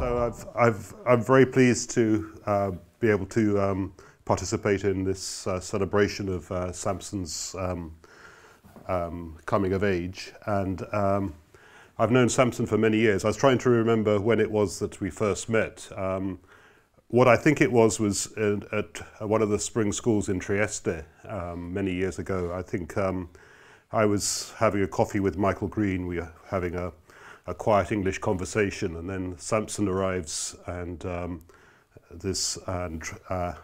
So I've, I've, I'm very pleased to uh, be able to um, participate in this uh, celebration of uh, Samson's um, um, coming of age. And um, I've known Samson for many years. I was trying to remember when it was that we first met. Um, what I think it was was in, at one of the spring schools in Trieste um, many years ago. I think I was having a coffee with Michael Green. We were having a a quiet English conversation, and then Samson arrives and um, this and uh,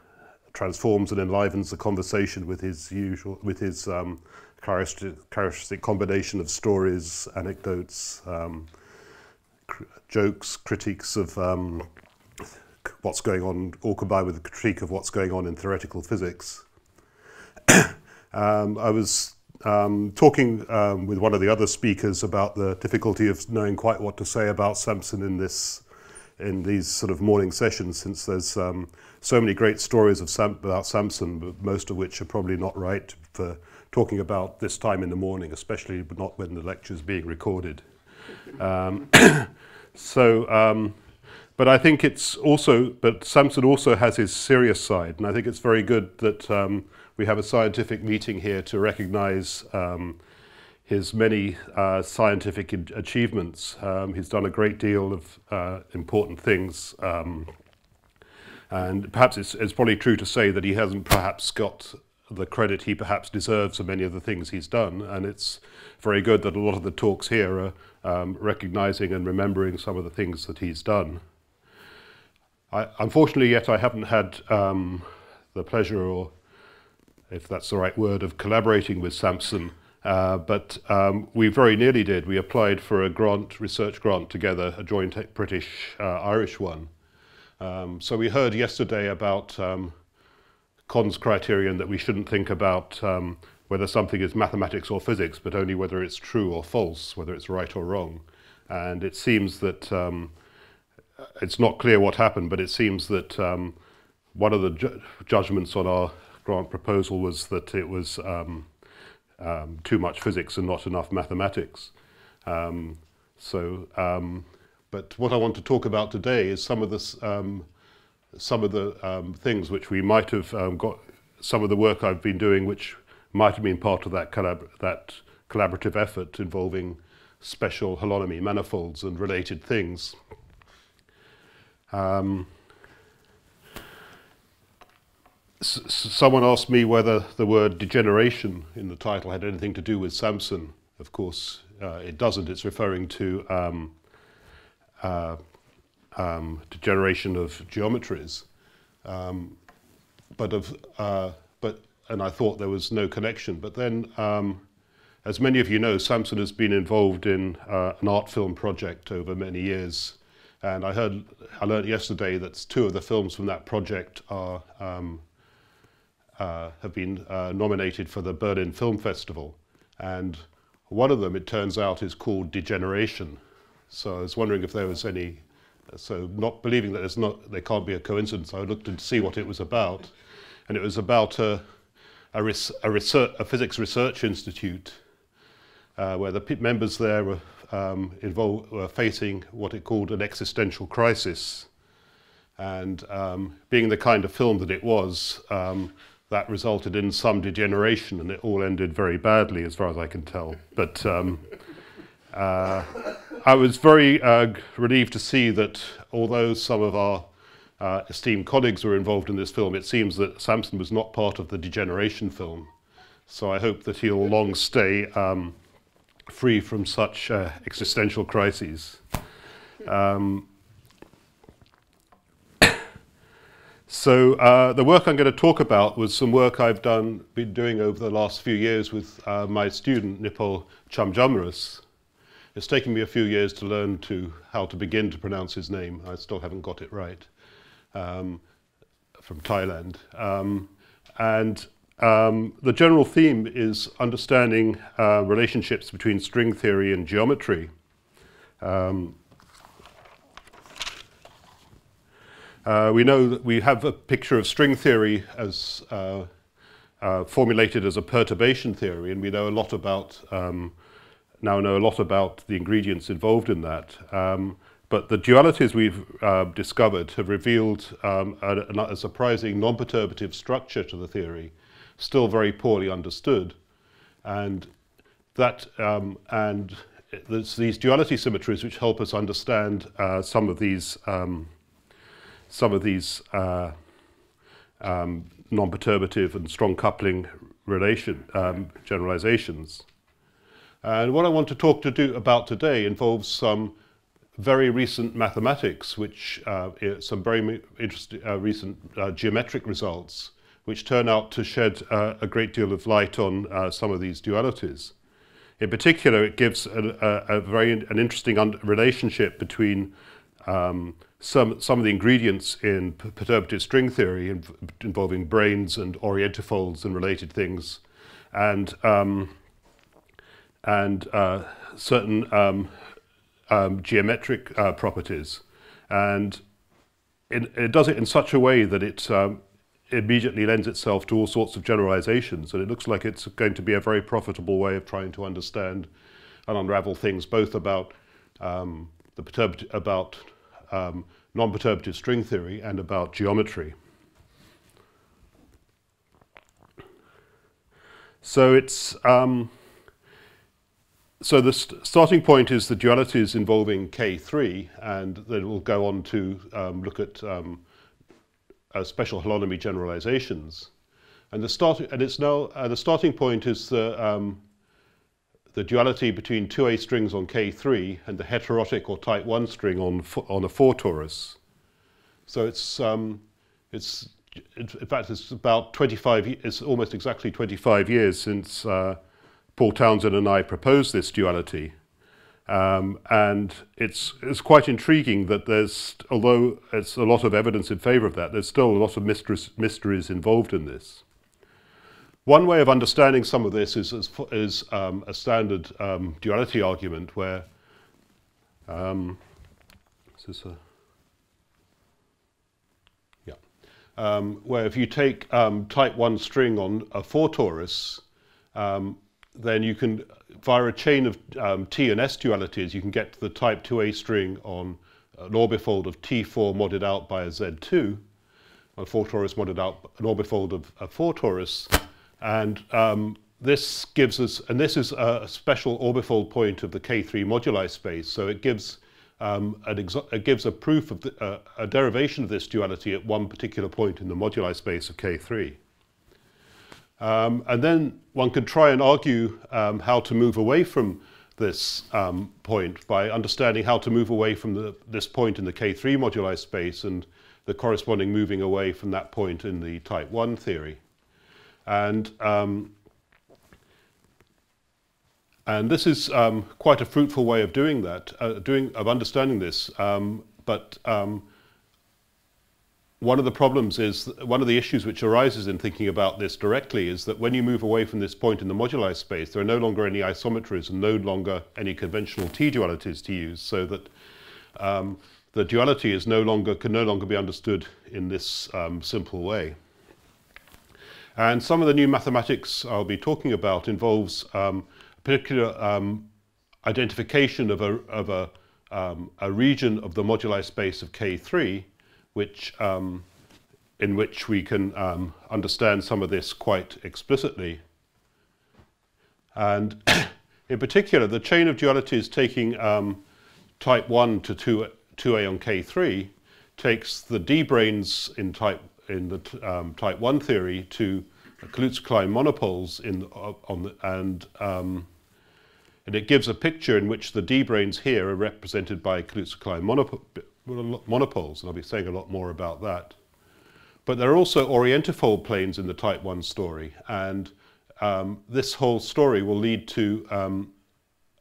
transforms and enlivens the conversation with his usual with his um, characteristic, characteristic combination of stories, anecdotes, um, cr jokes, critiques of um, what's going on, all combined with a critique of what's going on in theoretical physics. um, I was um, talking um, with one of the other speakers about the difficulty of knowing quite what to say about Samson in this in these sort of morning sessions, since there's um, so many great stories of Sam about Samson, but most of which are probably not right for talking about this time in the morning, especially not when the lecture is being recorded. Um, so, um, but I think it's also, but Samson also has his serious side, and I think it's very good that um, we have a scientific meeting here to recognize um, his many uh, scientific achievements. Um, he's done a great deal of uh, important things. Um, and perhaps it's, it's probably true to say that he hasn't perhaps got the credit he perhaps deserves for many of the things he's done. And it's very good that a lot of the talks here are um, recognizing and remembering some of the things that he's done. I, unfortunately, yet I haven't had um, the pleasure or if that's the right word, of collaborating with Samson. Uh, but um, we very nearly did. We applied for a grant, research grant together, a joint British-Irish uh, one. Um, so we heard yesterday about um, Connes' criterion that we shouldn't think about um, whether something is mathematics or physics, but only whether it's true or false, whether it's right or wrong. And it seems that um, it's not clear what happened, but it seems that um, one of the ju judgments on our grant proposal was that it was um, um, too much physics and not enough mathematics. Um, so, um, but what I want to talk about today is some of this, um, some of the things which we might have got, some of the work I've been doing, which might have been part of that, collab that collaborative effort involving special holonomy manifolds and related things. Um, someone asked me whether the word degeneration in the title had anything to do with Samson. Of course, uh, it doesn't. It's referring to um, uh, um, degeneration of geometries. Um, but of, uh, but, and I thought there was no connection. But then, um, as many of you know, Samson has been involved in uh, an art film project over many years. And I heard, I learned yesterday that two of the films from that project are um, uh, have been uh, nominated for the Berlin Film Festival. And one of them, it turns out, is called Degeneration. So I was wondering if there was any, so not believing that there's not, there can't be a coincidence, I looked to see what it was about. And it was about a, a, res, a, research, a physics research institute uh, where the members there were, um, involved, were facing what it called an existential crisis. And um, being the kind of film that it was, um, that resulted in some degeneration and it all ended very badly as far as I can tell. But um, uh, I was very uh, relieved to see that although some of our uh, esteemed colleagues were involved in this film, it seems that Samson was not part of the degeneration film. So I hope that he'll long stay um, free from such uh, existential crises. Um, So uh, the work I'm going to talk about was some work I've done, been doing over the last few years with uh, my student Nipol Chaemjumrus. It's taken me a few years to learn to how to begin to pronounce his name. I still haven't got it right. Um, from Thailand. Um, and um, the general theme is understanding uh, relationships between string theory and geometry. Um, Uh, we know that we have a picture of string theory as uh, uh, formulated as a perturbation theory, and we know a lot about um, now know a lot about the ingredients involved in that. Um, But the dualities we've uh, discovered have revealed um, a, a, surprising non-perturbative structure to the theory, still very poorly understood. And that um, and there's these duality symmetries which help us understand uh, some of these um, some of these uh, um, non-perturbative and strong coupling relation um, generalizations. And what I want to talk to do about today involves some very recent mathematics, which uh, some very interesting uh, recent uh, geometric results, which turn out to shed uh, a great deal of light on uh, some of these dualities. In particular, it gives a, a, a very an interesting relationship between um, some some of the ingredients in perturbative string theory inv involving branes and orientifolds and related things, and um, and uh, certain um, um, geometric uh, properties, and it, it, does it in such a way that it um, immediately lends itself to all sorts of generalizations, and it looks like it's going to be a very profitable way of trying to understand and unravel things both about um, the perturbative about um, non-perturbative string theory and about geometry. So it's um, so the st starting point is the dualities involving K3, and then we'll go on to um, look at um, uh, special holonomy generalizations. And the start and it's now uh, the starting point is the um, the duality between two A strings on K3 and the heterotic or type 1 string on, on a 4 torus. So it's, um, it's, in fact, it's about 25, it's almost exactly 25 years since uh, Paul Townsend and I proposed this duality. Um, and it's, it's quite intriguing that there's, although it's a lot of evidence in favor of that, there's still a lot of mysteries, mysteries involved in this. One way of understanding some of this is, is, is um, a standard um, duality argument where um, this a, yeah, um, where if you take um, type 1 string on a 4 torus, um, then you can, via a chain of T and S dualities, you can get to the type 2A string on an orbifold of T4 modded out by a Z2, a 4 torus modded out an orbifold of a 4 torus, and um, this gives us, and this is a special orbifold point of the K3 moduli space. So it gives um, it gives a proof of the, uh, a derivation of this duality at one particular point in the moduli space of K3. Um, and then one could try and argue um, how to move away from this um, point by understanding how to move away from the, this point in the K3 moduli space and the corresponding moving away from that point in the type 1 theory. And, um, and this is um, quite a fruitful way of doing that, uh, doing, of understanding this. Um, but um, one of the problems is, one of the issues which arises in thinking about this directly is that when you move away from this point in the moduli space, there are no longer any isometries and no longer any conventional T-dualities to use, so that um, the duality is no longer, can no longer be understood in this um, simple way. And some of the new mathematics I'll be talking about involves um, particular um, identification of a, of a, um, a region of the moduli space of K3, which, um, in which we can um, understand some of this quite explicitly. And in particular, the chain of dualities taking um, type 1 to 2, 2a on K3 takes the D-branes in type in the um, type 1 theory to Kaluza-Klein monopoles in, uh, on the, and, um, and it gives a picture in which the D-branes here are represented by Kaluza-Klein monopoles, and I'll be saying a lot more about that. But there are also orientifold planes in the type 1 story, and um, this whole story will lead to um,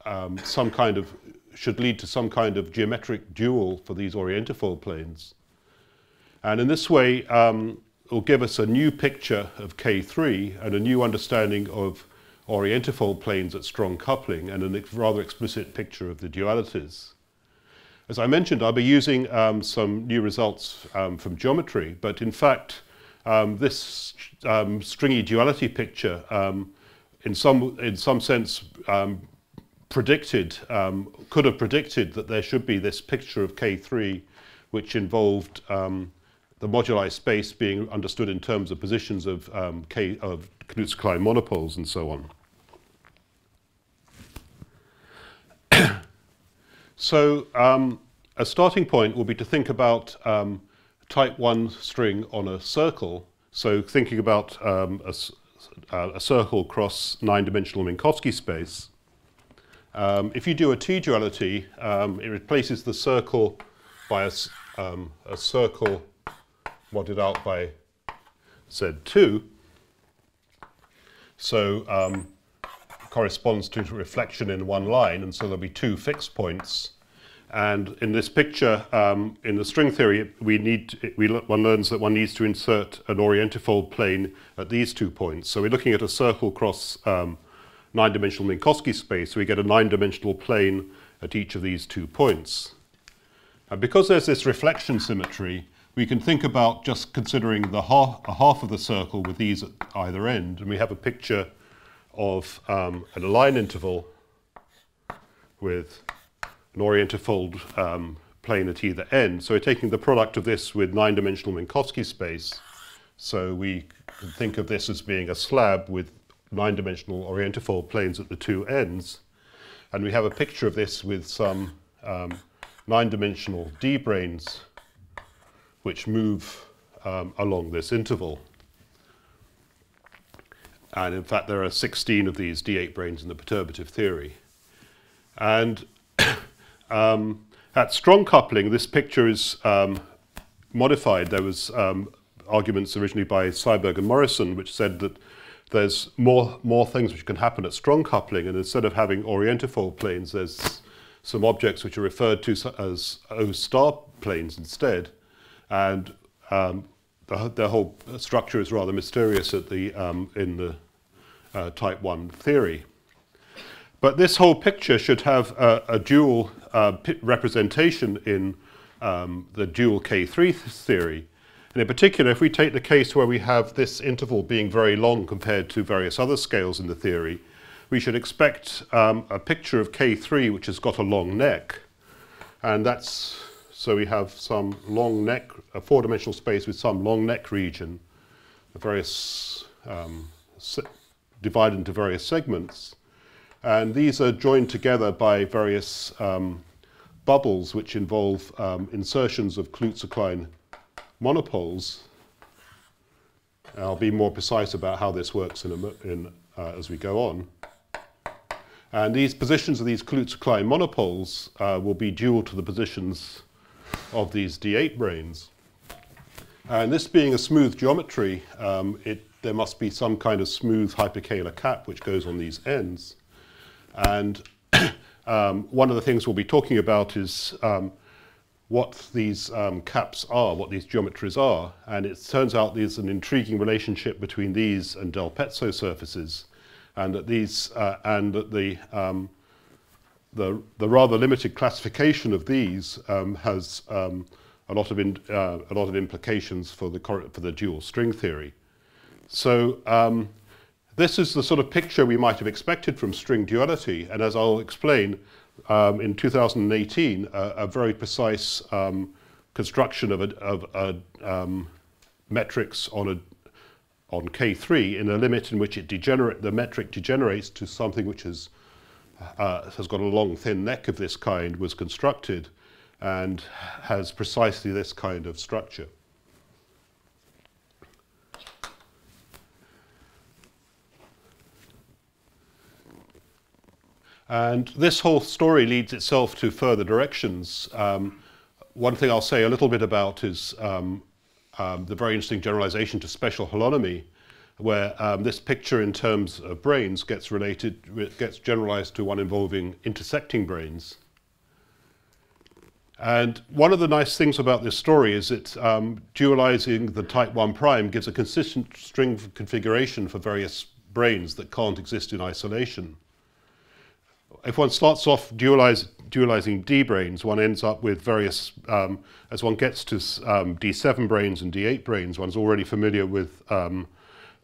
um, some kind of, should lead to some kind of geometric dual for these orientifold planes. And in this way, um, it will give us a new picture of K3 and a new understanding of orientifold planes at strong coupling and a rather explicit picture of the dualities. As I mentioned, I'll be using um, some new results um, from geometry, but in fact, um, this um, stringy duality picture, um, in, some, in some sense, um, predicted, could have predicted that there should be this picture of K3 which involved um, the moduli space being understood in terms of positions of, um, K, of Kaluza-Klein monopoles and so on. so um, a starting point will be to think about um, type 1 string on a circle. So thinking about um, a, uh, a, circle across nine-dimensional Minkowski space. Um, if you do a T-duality, um, it replaces the circle by a, a circle modded out by Z2. So um, corresponds to reflection in one line, and so there'll be two fixed points. And in this picture, um, in the string theory, we need we, one learns that one needs to insert an orientifold plane at these two points. So we're looking at a circle across um, nine-dimensional Minkowski space. So we get a nine-dimensional plane at each of these two points. And because there's this reflection symmetry, we can think about just considering the half, a half of the circle with these at either end. And we have a picture of um, a line interval with an orientifold um, plane at either end. So we're taking the product of this with nine-dimensional Minkowski space. So we can think of this as being a slab with nine-dimensional orientifold planes at the two ends. And we have a picture of this with some um, nine-dimensional D-branes which move um, along this interval. And in fact, there are 16 of these D8 branes in the perturbative theory. And um, at strong coupling, this picture is um, modified. There was um, arguments originally by Seiberg and Morrison, which said that there's more, more things which can happen at strong coupling, and instead of having orientifold planes, there's some objects which are referred to as O star planes instead and um, the, the, whole structure is rather mysterious at the, um, in the uh, type 1 theory. But this whole picture should have a, a dual uh, representation in um, the dual K3 theory. And in particular, if we take the case where we have this interval being very long compared to various other scales in the theory, we should expect um, a picture of K3 which has got a long neck. And that's so we have some long neck, a four-dimensional space with some long neck region, various um, divided into various segments. And these are joined together by various um, bubbles which involve um, insertions of Kaluza-Klein monopoles. I'll be more precise about how this works in a, in, uh, as we go on. And these positions of these Kaluza-Klein monopoles uh, will be dual to the positions of these D8 branes. And this being a smooth geometry, um, it, there must be some kind of smooth hyperkähler cap which goes on these ends. And um, one of the things we'll be talking about is um, what these um, caps are, what these geometries are. And it turns out there's an intriguing relationship between these and Del Pezzo surfaces. And that these, uh, and that the um, the, the rather limited classification of these um, has um, a, lot of in, uh, a lot of implications for the, for the dual string theory. So um, this is the sort of picture we might have expected from string duality, and as I'll explain, um, in 2018, a, a very precise um, construction of a, of a um, metrics on a on K3 in a limit in which it degenerate, the metric degenerates to something which is uh, has got a long thin neck of this kind was constructed and has precisely this kind of structure. And this whole story leads itself to further directions. Um, one thing I'll say a little bit about is um, um, the very interesting generalization to special holonomy where um, this picture in terms of branes gets related, gets generalized to one involving intersecting branes. And one of the nice things about this story is that um, dualizing the type 1 prime gives a consistent string configuration for various branes that can't exist in isolation. If one starts off dualize, dualizing D branes, one ends up with various, um, as one gets to um, D7 branes and D8 branes, one's already familiar with um,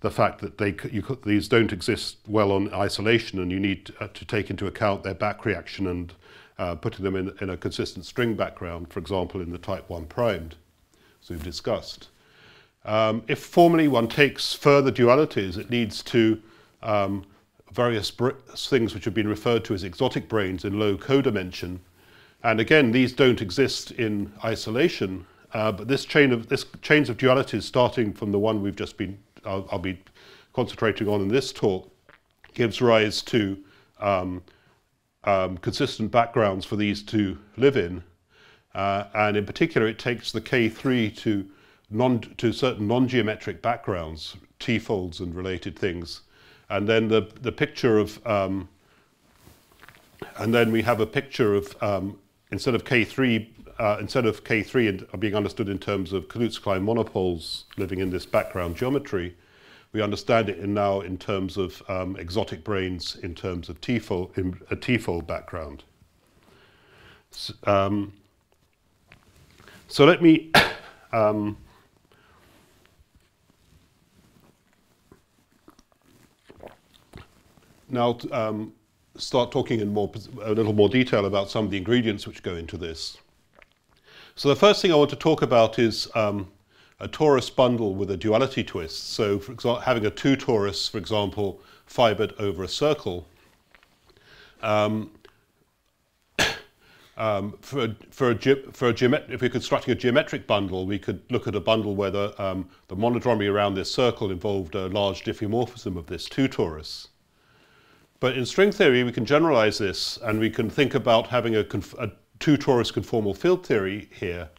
the fact that they, you, these don't exist well on isolation and you need to, uh, to take into account their back reaction and uh, putting them in, in a consistent string background, for example, in the type 1 primed, as we've discussed. Um, if formally one takes further dualities, it leads to um, various things which have been referred to as exotic branes in low codimension. And again, these don't exist in isolation, uh, but this chain of this chains of dualities, starting from the one we've just been, I'll, I'll be concentrating on in this talk, gives rise to um, um, consistent backgrounds for these to live in. Uh, and in particular, it takes the K3 to, non, to certain non-geometric backgrounds, T-folds and related things. And then the, the picture of, um, and then we have a picture of, um, instead of K3 uh, instead of K3 being understood in terms of Kaluza-Klein monopoles living in this background geometry, we understand it in now in terms of um, exotic branes in terms of a T-fold background. So, um, so let me um, now um, start talking in more, a little more detail about some of the ingredients which go into this. So the first thing I want to talk about is um, a torus bundle with a duality twist. So for having a two torus, for example, fibered over a circle. Um, um, for for a, for a if we're constructing a geometric bundle, we could look at a bundle where the, um, the monodromy around this circle involved a large diffeomorphism of this two torus. But in string theory, we can generalize this and we can think about having a, a two torus conformal field theory here.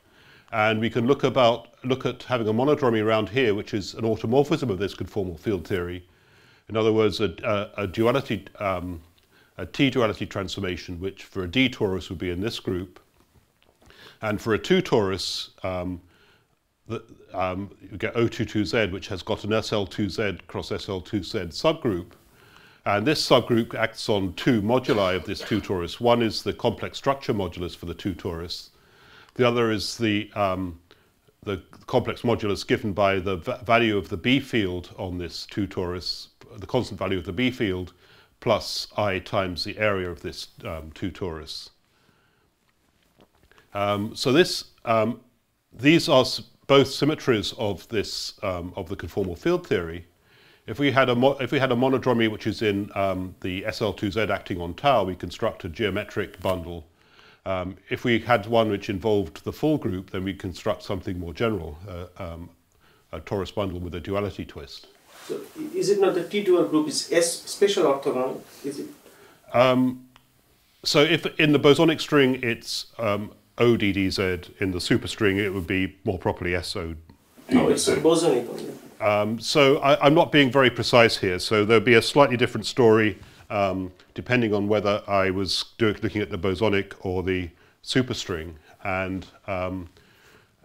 And we can look about look at having a monodromy around here, which is an automorphism of this conformal field theory. In other words, a, a, a duality, um, a T-duality transformation, which for a D torus would be in this group. And for a two torus, um, um, you get O22Z, which has got an SL2Z cross SL2Z subgroup. And this subgroup acts on two moduli of this two torus. One is the complex structure modulus for the two torus. The other is the, um, the complex modulus given by the value of the B field on this two torus, the constant value of the B field, plus I times the area of this um, two torus. Um, so this, um, these are both symmetries of this, um, of the conformal field theory. If we had a, if we had a monodromy which is in um, the SL2Z acting on tau, we construct a geometric bundle. Um, if we had one which involved the full group, then we construct something more general, uh, um, a torus bundle with a duality twist. So is it not the T-dual group is S special orthogonal? Is it? Um, so if in the bosonic string it's um, ODDZ, in the superstring it would be more properly SO. Oh, it's bosonic. Um, so I, am not being very precise here. So there'll be a slightly different story um, depending on whether I was looking at the bosonic or the superstring. And, um,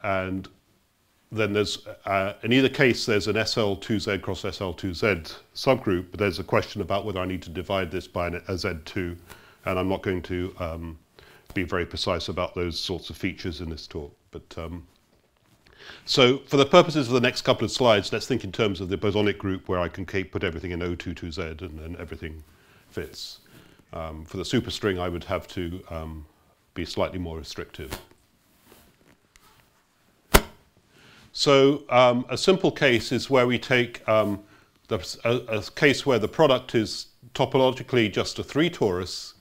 and then there's, uh, in either case, there's an SL2Z cross SL2Z subgroup, but there's a question about whether I need to divide this by an, a Z2. And I'm not going to um, be very precise about those sorts of features in this talk. But um, so for the purposes of the next couple of slides, let's think in terms of the bosonic group where I can put everything in O22Z and, and everything fits. Um, for the superstring, I would have to um, be slightly more restrictive. So um, a simple case is where we take um, the, a, a, case where the product is topologically just a three torus,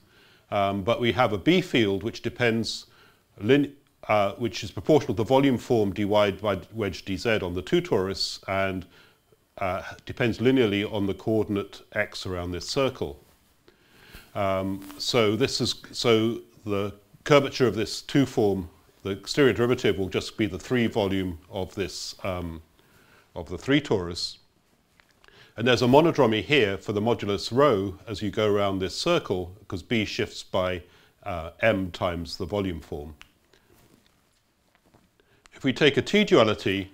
um, but we have a B field which depends uh, which is proportional to the volume form dy by wedge dz on the two torus and uh, depends linearly on the coordinate x around this circle. Um, so this is so the curvature of this two form, the exterior derivative will just be the three volume of this um, of the three torus. And there's a monodromy here for the modulus rho as you go around this circle because b shifts by uh, m times the volume form. If we take a T-duality,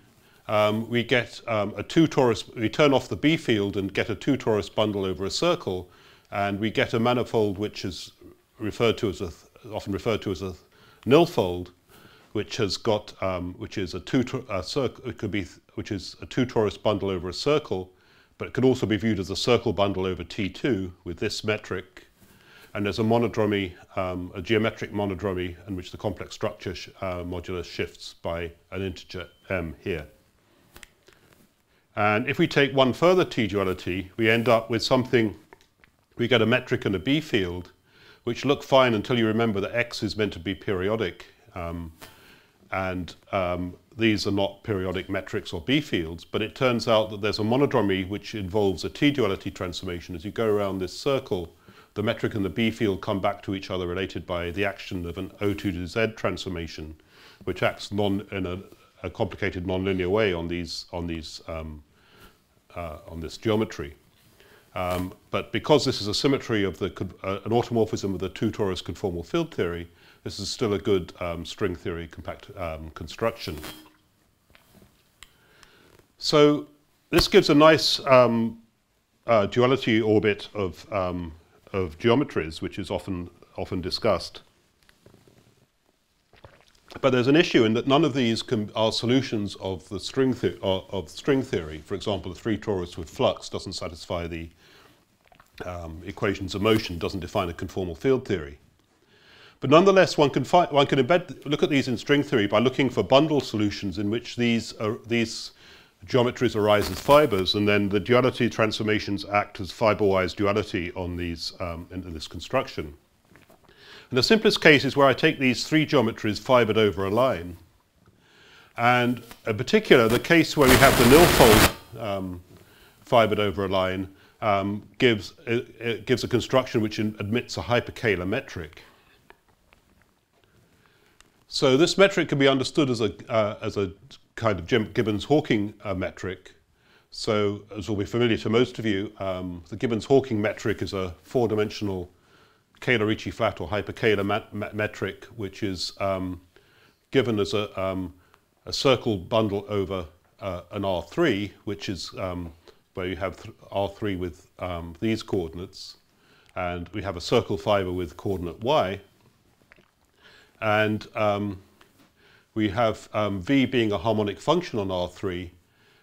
um, we get um, a two torus, we turn off the B field and get a two torus bundle over a circle, and we get a manifold which is referred to as a, often referred to as a nilfold, which has got, um, which is a two, a circle, it could be, which is a two torus bundle over a circle, but it can also be viewed as a circle bundle over T2 with this metric. And there's a monodromy, um, a geometric monodromy in which the complex structure sh uh, modulus shifts by an integer m here. And if we take one further T-duality, we end up with something, we get a metric and a B field, which look fine until you remember that X is meant to be periodic. Um, and um, these are not periodic metrics or B fields, but it turns out that there's a monodromy which involves a T-duality transformation. As you go around this circle, the metric and the B field come back to each other related by the action of an O2 to Z transformation, which acts non, in a, a complicated nonlinear way on these on these um, uh, on this geometry. Um, but because this is a symmetry of the uh, an automorphism of the two torus conformal field theory, this is still a good um, string theory compact um, construction. So this gives a nice um, uh, duality orbit of um, of geometries, which is often often discussed. But there's an issue in that none of these can, are solutions of the string, the of string theory. For example, the three torus with flux doesn't satisfy the um, equations of motion, doesn't define a conformal field theory. But nonetheless, one can, one can embed, look at these in string theory by looking for bundle solutions in which these, are, these geometries arise as fibers, and then the duality transformations act as fiber-wise duality on these, um, in, this construction. And the simplest case is where I take these three geometries fibered over a line. And in particular, the case where we have the nilfold um, fibered over a line um, gives, it, it gives a construction which admits a hyperkähler metric. So this metric can be understood as a, uh, as a kind of Gibbons-Hawking uh, metric. So as will be familiar to most of you, um, the Gibbons-Hawking metric is a four-dimensional Kähler-Ricci flat or hyperkähler metric, which is um, given as a, um, a, circle bundle over uh, an R3, which is um, where you have R3 with um, these coordinates, and we have a circle fiber with coordinate y, and um, we have um, V being a harmonic function on R3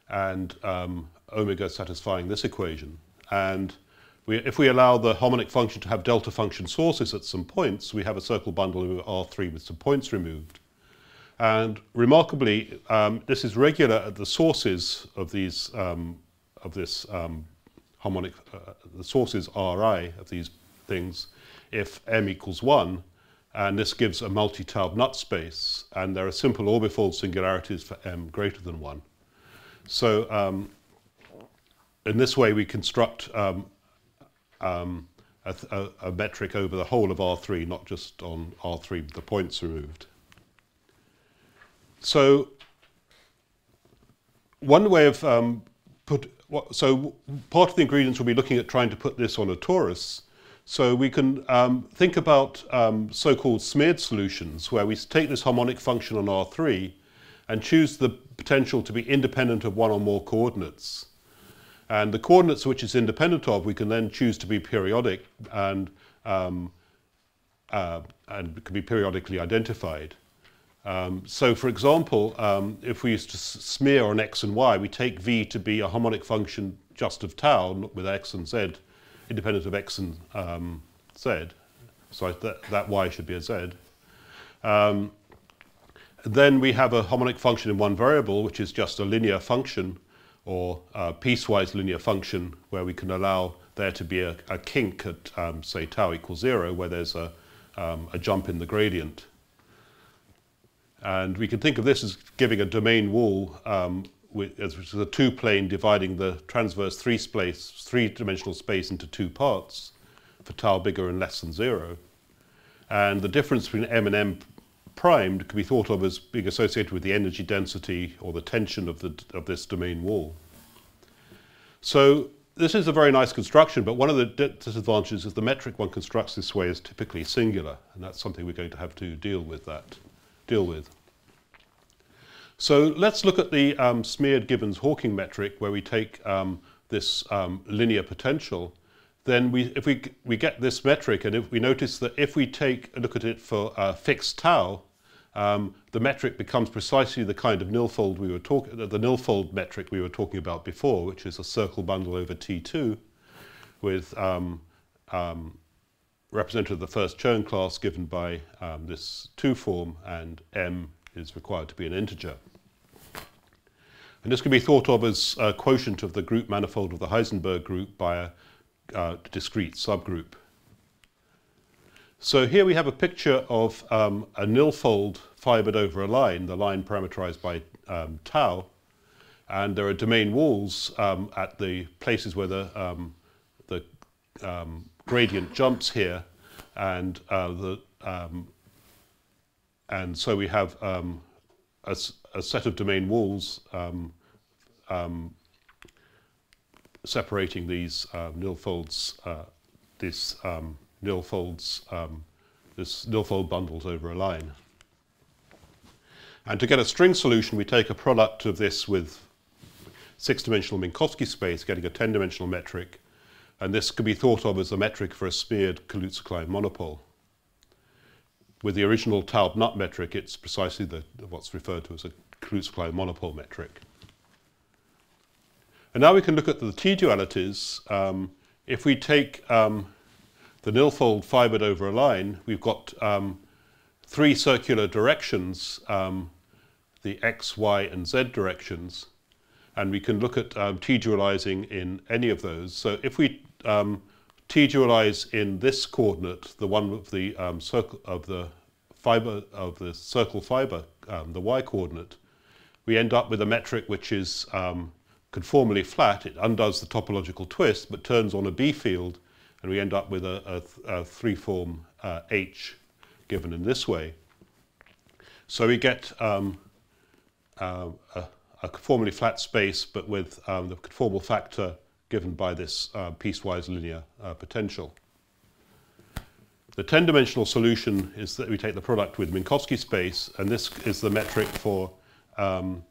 and um, omega satisfying this equation. And we, if we allow the harmonic function to have delta function sources at some points, we have a circle bundle over R3 with some points removed. And remarkably, um, this is regular at the sources of these um, of this um, harmonic, uh, the sources Ri of these things, if m equals 1, and this gives a multi-Taub-NUT space, and there are simple orbifold singularities for m greater than 1. So um, in this way we construct um, um, a, a, a, metric over the whole of R3, not just on R3 with the points removed. So one way of um, put, so part of the ingredients will be looking at trying to put this on a torus, so we can um, think about um, so-called smeared solutions where we take this harmonic function on R3 and choose the potential to be independent of one or more coordinates. And the coordinates which it's independent of, we can then choose to be periodic and, um, uh, and can be periodically identified. Um, so for example, um, if we used to smear on x and y, we take v to be a harmonic function just of tau with x and z independent of x and um, z. So that, that y should be a z. Um, then we have a harmonic function in one variable, which is just a linear function or piecewise linear function where we can allow there to be a, a kink at, um, say, tau equals zero, where there's a, um, a jump in the gradient. And we can think of this as giving a domain wall um, which is a two-plane dividing the transverse three space, three-dimensional space into two parts for tau bigger and less than zero. And the difference between m and m primed can be thought of as being associated with the energy density or the tension of, the, of this domain wall. So this is a very nice construction, but one of the disadvantages is the metric one constructs this way is typically singular, and that's something we're going to have to deal with that, deal with. So let's look at the um, smeared Gibbons-Hawking metric where we take um, this um, linear potential. Then we, if we, we get this metric and if we notice that if we take a look at it for uh, fixed tau um, the metric becomes precisely the kind of nilfold we were talking, the nilfold metric we were talking about before, which is a circle bundle over T2 with um, um, representative of the first Chern class given by um, this 2 form and m is required to be an integer. And this can be thought of as a quotient of the group manifold of the Heisenberg group by a uh, discrete subgroup. So here we have a picture of um, a nilfold fibered over a line, the line parameterized by um, tau, and there are domain walls um, at the places where the, um, the um, gradient jumps here, and uh, the um, and so we have a, a, set of domain walls separating these uh, nilfolds, uh, this um, nilfolds, um, this nilfold bundles over a line. And to get a string solution, we take a product of this with six-dimensional Minkowski space, getting a 10-dimensional metric, and this could be thought of as a metric for a smeared Kaluza-Klein monopole. With the original Taub-NUT metric, it's precisely the, what's referred to as a Kaluza-Klein monopole metric. And now we can look at the T-dualities. Um, if we take um, the nilfold fibered over a line, we've got um, three circular directions, um, the x, y, and z directions. And we can look at um, T-dualizing in any of those. So if we um, T-dualize in this coordinate, the one of the circle of the fiber of the circle fiber, the y coordinate, we end up with a metric which is um, conformally flat, it undoes the topological twist, but turns on a B field, and we end up with a, a, a three-form uh, H given in this way. So we get um, uh, a, a, conformally flat space, but with um, the conformal factor given by this uh, piecewise linear uh, potential. The 10-dimensional solution is that we take the product with Minkowski space, and this is the metric for um,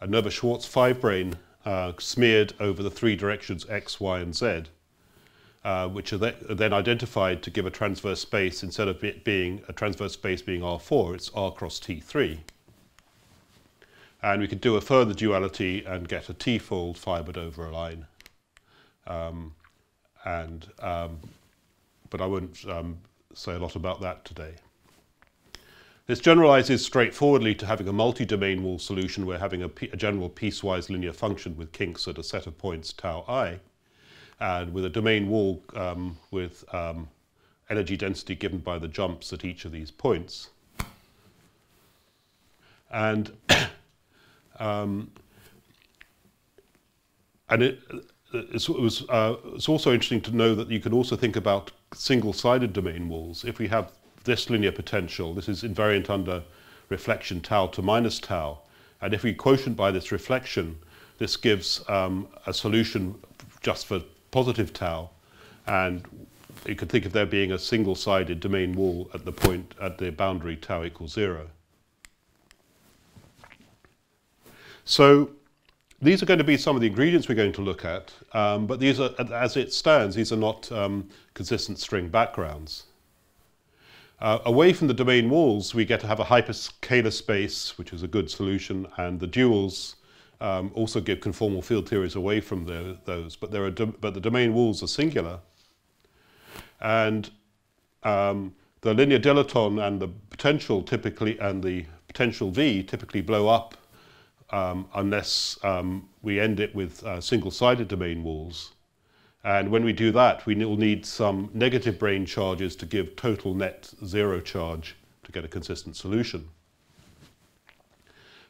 a Neveu-Schwarz five-brane uh, smeared over the three directions x, y, and z, uh, which are, then identified to give a transverse space instead of it being a transverse space being R4, it's R cross T3. And we could do a further duality and get a T-fold fibered over a line. Um, and, um, but I won't um, say a lot about that today. This generalizes straightforwardly to having a multi-domain wall solution where having a, a, general piecewise linear function with kinks at a set of points tau i, and with a domain wall um, with um, energy density given by the jumps at each of these points. And um, and it, it was uh, it's also interesting to know that you can also think about single-sided domain walls. If we have this linear potential, this is invariant under reflection tau to minus tau. And if we quotient by this reflection, this gives um, a solution just for positive tau. And you could think of there being a single-sided domain wall at the point at the boundary tau equals zero. So these are going to be some of the ingredients we're going to look at, um, but these are, as it stands, these are not um, consistent string backgrounds. Uh, away from the domain walls, we get to have a hyperkähler space, which is a good solution, and the duals um, also give conformal field theories away from the, those, but, there are but the domain walls are singular. And um, the linear dilaton and the potential typically, and the potential V typically blow up um, unless um, we end it with uh, single-sided domain walls. And when we do that, we will need some negative brane charges to give total net zero charge to get a consistent solution.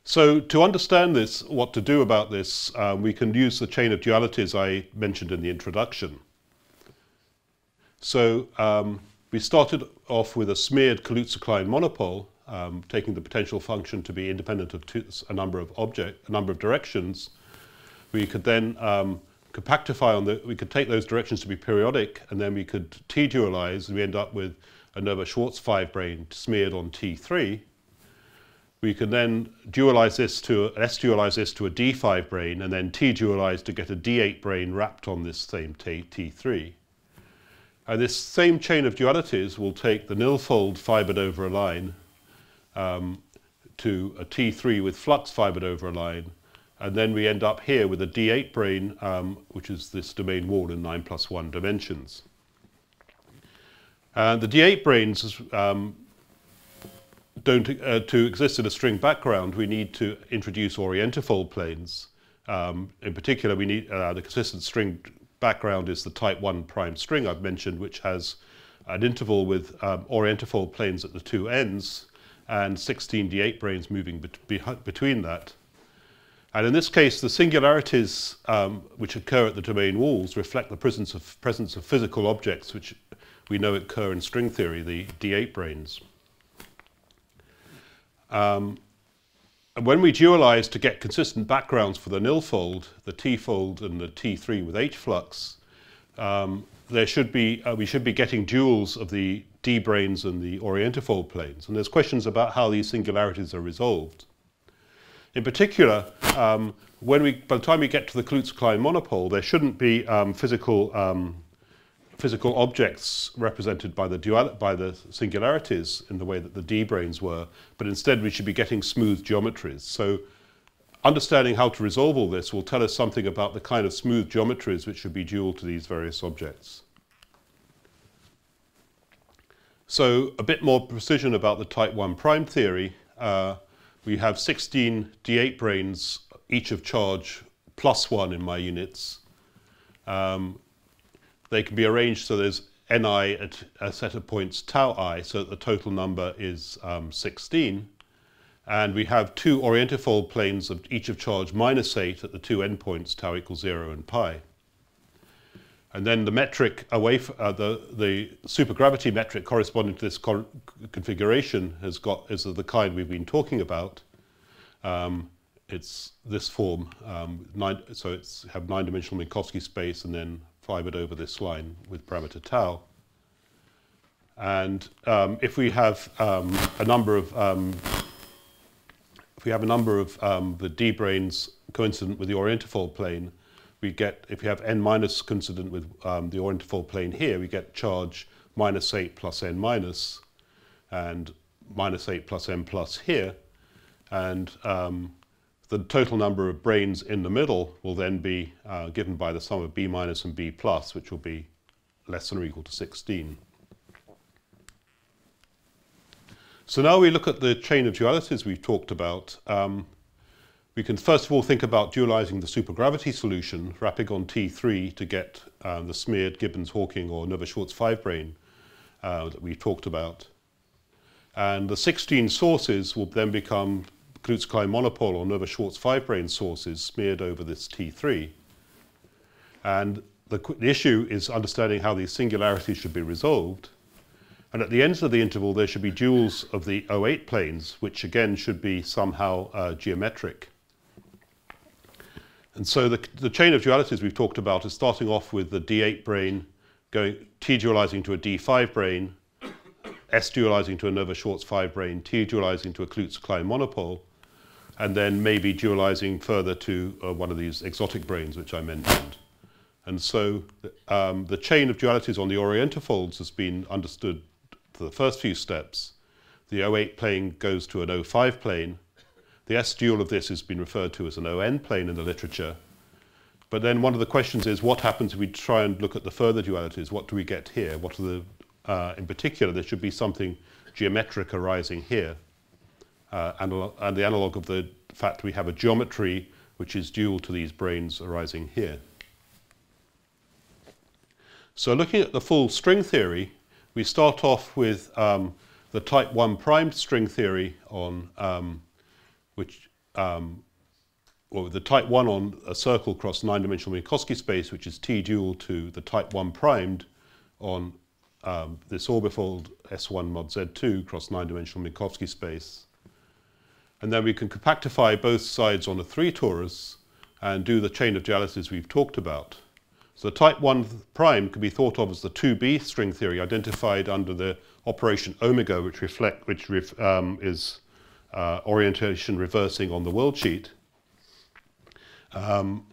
So to understand this, what to do about this, um, we can use the chain of dualities I mentioned in the introduction. So um, we started off with a smeared Kaluza-Klein monopole, um, taking the potential function to be independent of two, a number of object, a number of directions. We could then um, compactify on the, we could take those directions to be periodic and then we could T-dualize and we end up with a Neveu-Schwarz five-brane smeared on T3. We can then dualize this to, S-dualize this to a D5 brane and then T-dualize to get a D8 brane wrapped on this same T3. And this same chain of dualities will take the nilfold fibered over a line um, to a T3 with flux fibered over a line, and then we end up here with a D8 brane, um, which is this domain wall in 9 plus 1 dimensions. And the D8 branes um, don't, uh, to exist in a string background, we need to introduce orientifold planes. Um, in particular, we need uh, the consistent string background is the type 1 prime string I've mentioned, which has an interval with um, orientifold planes at the two ends and 16 D8 branes moving bet between that. And in this case, the singularities um, which occur at the domain walls reflect the presence of, presence of physical objects which we know occur in string theory, the D8 branes. Um, and when we dualize to get consistent backgrounds for the nil fold, the T fold and the T3 with H flux, um, there should be, uh, we should be getting duals of the D branes and the orientifold planes. And there's questions about how these singularities are resolved. In particular, um, when we, by the time we get to the Kaluza-Klein monopole, there shouldn't be um, physical, um, physical objects represented by the, dual, by the singularities in the way that the D branes were, but instead we should be getting smooth geometries. So understanding how to resolve all this will tell us something about the kind of smooth geometries which should be dual to these various objects. So a bit more precision about the type 1 prime theory. Uh, we have 16 D8 branes, each of charge plus 1 in my units. Um, they can be arranged so there's ni at a set of points tau i, so that the total number is um, 16. And we have two orientifold planes of each of charge minus 8 at the two endpoints, tau equals 0 and pi. And then the metric away, uh, the, the supergravity metric corresponding to this co configuration has got, is of the kind we've been talking about. Um, it's this form, um, nine, so it's have nine-dimensional Minkowski space and then fibered over this line with parameter tau. And um, if we have um, a number of um, if we have a number of um, the D branes coincident with the orientifold plane, we get, if you have n minus coincident with um, the orientifold plane here, we get charge minus 8 plus n minus, and minus 8 plus n plus here. And um, the total number of branes in the middle will then be uh, given by the sum of b minus and b plus, which will be less than or equal to 16. So now we look at the chain of dualities we've talked about. Um, we can first of all think about dualizing the supergravity solution, wrapping on T3, to get um, the smeared Gibbons-Hawking or Neveu-Schwarz 5 brane uh, that we've talked about. And the 16 sources will then become Kaluza-Klein monopole or Neveu-Schwarz 5 brane sources smeared over this T3. And the, the issue is understanding how these singularities should be resolved. And at the ends of the interval, there should be duals of the O8 planes, which again should be somehow uh, geometric. And so the, the chain of dualities we've talked about is starting off with the D8 brane, going T dualizing to a D5 brane, S dualizing to a Neveu-Schwarz 5 brane, T dualizing to a Kaluza-Klein monopole, and then maybe dualizing further to uh, one of these exotic branes which I mentioned. And so um, the chain of dualities on the orientifolds has been understood for the first few steps. The O8 plane goes to an O5 plane, the S dual of this has been referred to as an ON plane in the literature. But then one of the questions is what happens if we try and look at the further dualities? What do we get here? What are the, uh, in particular, there should be something geometric arising here. Uh, and, and the analog of the fact we have a geometry which is dual to these branes arising here. So looking at the full string theory, we start off with um, the type 1 prime string theory on um, which, um, well, the type 1 on a circle across nine-dimensional Minkowski space, which is T dual to the type 1 primed on um, this orbifold S1 mod Z2 across nine-dimensional Minkowski space. And then we can compactify both sides on a three torus and do the chain of dualities we've talked about. So type 1 prime can be thought of as the 2b string theory identified under the operation omega, which reflect, which ref, um, is uh, orientation reversing on the world sheet. Um,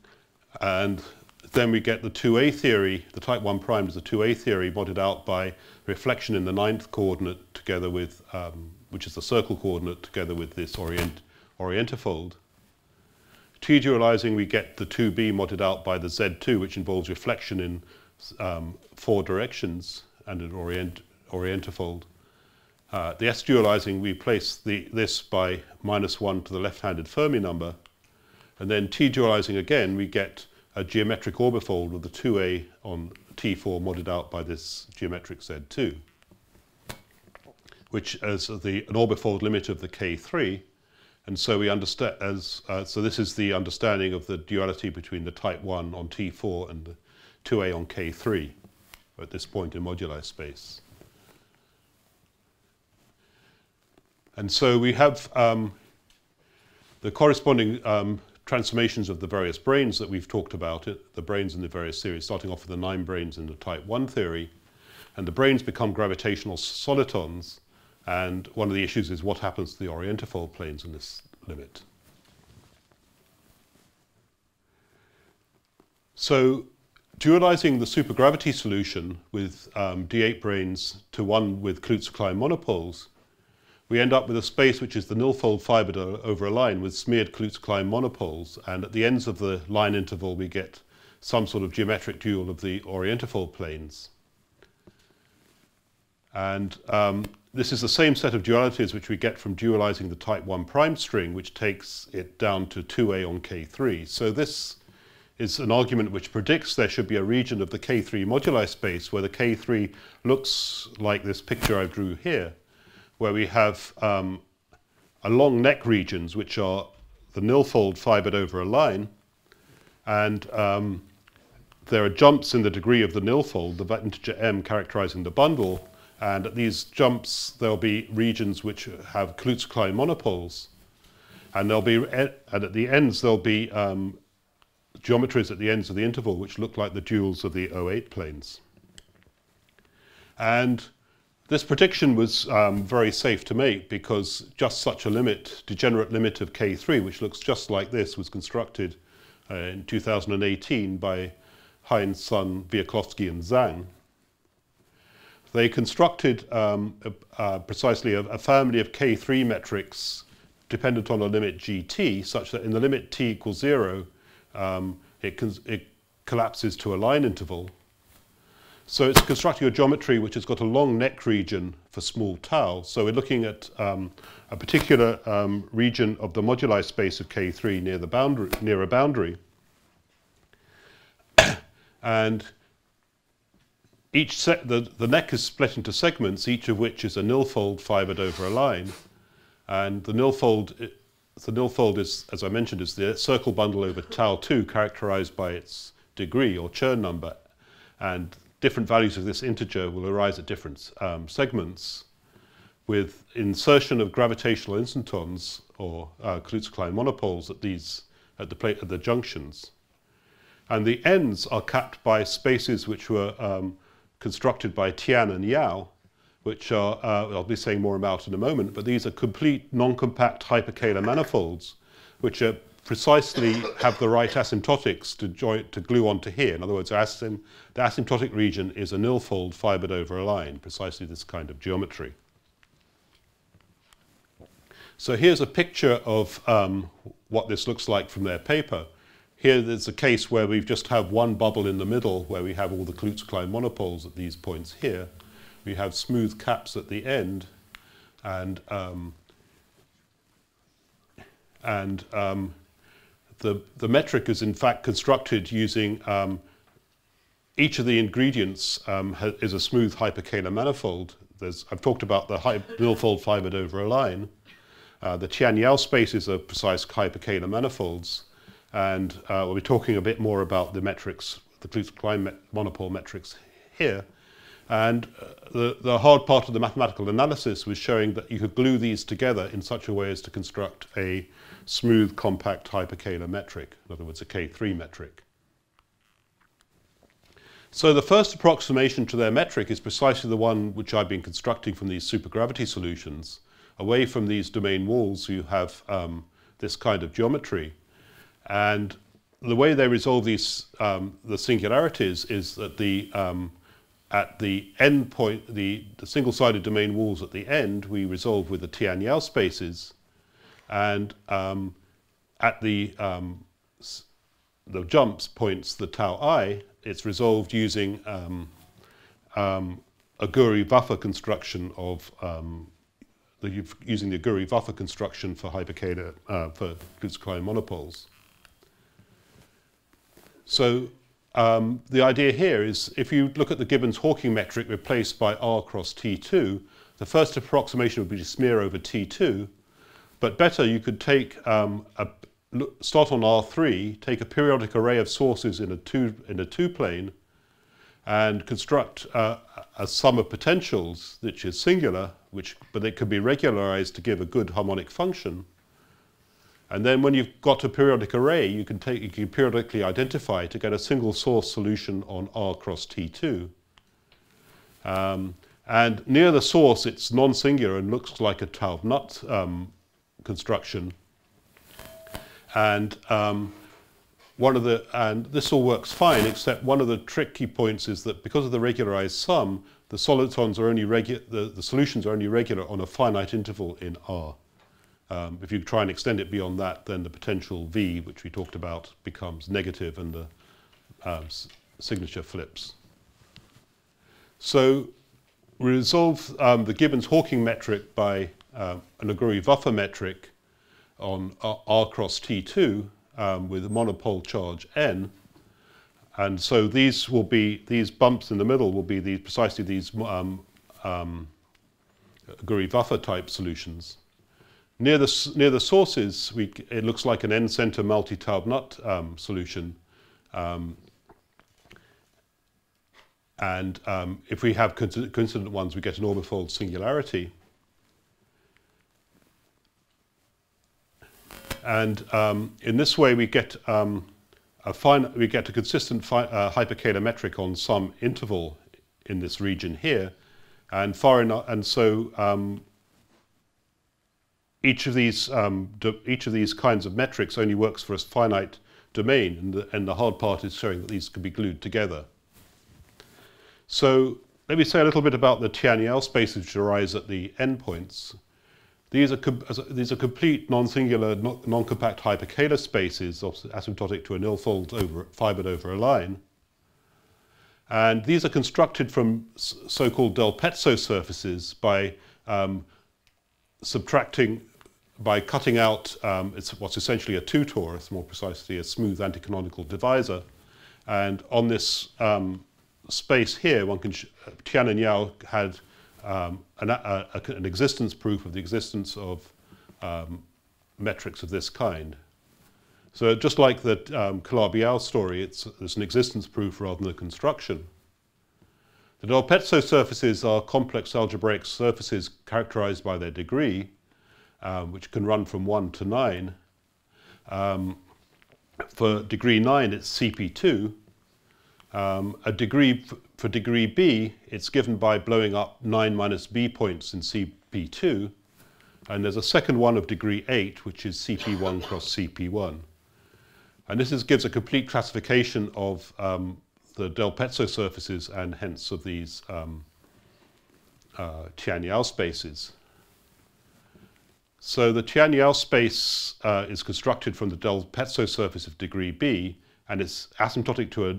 and then we get the 2a theory, the type 1 prime is the 2a theory modded out by reflection in the ninth coordinate together with um, which is the circle coordinate together with this orient, orientifold. T-dualizing, we get the 2b modded out by the Z2, which involves reflection in um, four directions and an orient, orientifold. Uh, the S-dualizing, we place the, this by minus 1 to the left-handed Fermi number. And then T-dualizing again, we get a geometric orbifold with the 2a on T4 modded out by this geometric Z2, which is the, an orbifold limit of the K3. And so we understand as uh, so this is the understanding of the duality between the type 1 on T4 and the 2a on K3 at this point in moduli space. And so we have um, the corresponding um, transformations of the various branes that we've talked about, it, the branes in the various series, starting off with the nine branes in the type 1 theory. And the branes become gravitational solitons. And one of the issues is what happens to the orientifold planes in this limit. So dualizing the supergravity solution with um, D8 branes to one with Kaluza-Klein monopoles we end up with a space which is the nilfold fibered over a line with smeared Kaluza-Klein monopoles, and at the ends of the line interval we get some sort of geometric dual of the orientifold planes. And um, this is the same set of dualities which we get from dualizing the type 1 prime string, which takes it down to 2a on k3. So this is an argument which predicts there should be a region of the k3 moduli space where the k3 looks like this picture I drew here where we have um, a long neck regions, which are the nilfold fibered over a line, and um, there are jumps in the degree of the nilfold, the integer m characterizing the bundle, and at these jumps there'll be regions which have Kaluza-Klein monopoles, and there'll be and at the ends there'll be um, geometries at the ends of the interval which look like the duals of the O8 planes. And this prediction was um, very safe to make because just such a limit, degenerate limit of K3, which looks just like this, was constructed uh, in 2018 by Heinz, Sun, Viaclovsky, and Zhang. They constructed um, uh, precisely a, a, family of K3 metrics dependent on a limit GT, such that in the limit t equals zero, um, it, it collapses to a line interval so it's constructing a geometry which has got a long neck region for small tau. So we're looking at um, a particular um, region of the moduli space of K3 near the boundary, near a boundary. and each the, the neck is split into segments, each of which is a nilfold fibered over a line. And the nilfold, the nilfold is, as I mentioned, is the circle bundle over tau 2 characterized by its degree or Chern number. And different values of this integer will arise at different um, segments with insertion of gravitational instantons or uh, Kaluza-Klein monopoles at these at the plate at the junctions. And the ends are capped by spaces which were um, constructed by Tian and Yau, which are, uh, I'll be saying more about in a moment, but these are complete non-compact hyperkähler manifolds, which are precisely have the right asymptotics to, join, to glue onto here. In other words, asym the asymptotic region is a nilfold fibered over a line, precisely this kind of geometry. So here's a picture of um, what this looks like from their paper. Here there's a case where we just have one bubble in the middle where we have all the Kaluza-Klein monopoles at these points here. We have smooth caps at the end and um, and um, the, the metric is in fact constructed using um, each of the ingredients um, is a smooth hyperkähler manifold. There's, I've talked about the nilfold fibered over a line. Uh, the Tian-Yau spaces are precise hyperkähler manifolds. And uh, we'll be talking a bit more about the metrics, the Klein monopole metrics here. And uh, the, the hard part of the mathematical analysis was showing that you could glue these together in such a way as to construct a smooth, compact hyperkähler metric, in other words, a K3 metric. So the first approximation to their metric is precisely the one which I've been constructing from these supergravity solutions. Away from these domain walls, you have um, this kind of geometry. And the way they resolve these um, the singularities is that the um, at the end point, the, the single-sided domain walls at the end, we resolve with the Tian-Yau spaces, and um, at the um, the jumps points, the tau i, it's resolved using um, um, a Ooguri-Vafa construction of the, using the Ooguri-Vafa construction for hyperkähler uh, for Kaluza-Klein monopoles. So um, the idea here is if you look at the Gibbons-Hawking metric replaced by R cross T2, the first approximation would be to smear over T2, but better you could take um, a, start on R3, take a periodic array of sources in a two, in a two plane, and construct uh, a sum of potentials which is singular, which, but it could be regularized to give a good harmonic function. And then when you've got a periodic array, you can, take, you can periodically identify to get a single source solution on R cross T2. Um, and near the source, it's non-singular and looks like a Taub-NUT um, construction. And um, one of the, and this all works fine, except one of the tricky points is that because of the regularized sum, the solitons are only the, the solutions are only regular on a finite interval in R. Um, if you try and extend it beyond that, then the potential V, which we talked about, becomes negative and the um, signature flips. So we resolve um, the Gibbons-Hawking metric by uh, an Ooguri-Vafa metric on R, R cross T2 um, with a monopole charge n. And so these will be, these bumps in the middle will be the, precisely these um, um, Ooguri-Vafa type solutions. Near the, near the sources, we, it looks like an n-center multi-Taub-NUT um, solution. Um, and um, if we have coincident ones, we get an orbifold singularity. And um, in this way, we get um, a fine, we get a consistent uh, metric on some interval in this region here, and far enough, and so um, each of these um, each of these kinds of metrics only works for a finite domain, and the, and the hard part is showing that these can be glued together. So let me say a little bit about the Tian-Yau spaces which arise at the endpoints. These are, these are complete non-singular, non-compact hyperkähler spaces asymptotic to a nilfold over, fibered over a line. And these are constructed from so-called Del Pezzo surfaces by um, subtracting, by cutting out um, it's what's essentially a two-torus, more precisely a smooth anticanonical divisor. And on this um, space here, one can, Tian and Yau had um, an, a, a, an, existence proof of the existence of um, metrics of this kind. So just like the um, Calabi-Yau story, it's, it's an existence proof rather than a construction. The Del surfaces are complex algebraic surfaces characterized by their degree, um, which can run from 1 to 9. Um, for degree 9, it's CP2. Um, a degree for degree b, it's given by blowing up 9 minus b points in CP2, and there's a second one of degree 8, which is CP1 cross CP1. And this is, gives a complete classification of um, the Del Pezzo surfaces and hence of these um, uh, Tian-Yau spaces. So the Tian-Yau space uh, is constructed from the Del Pezzo surface of degree b, and it's asymptotic to a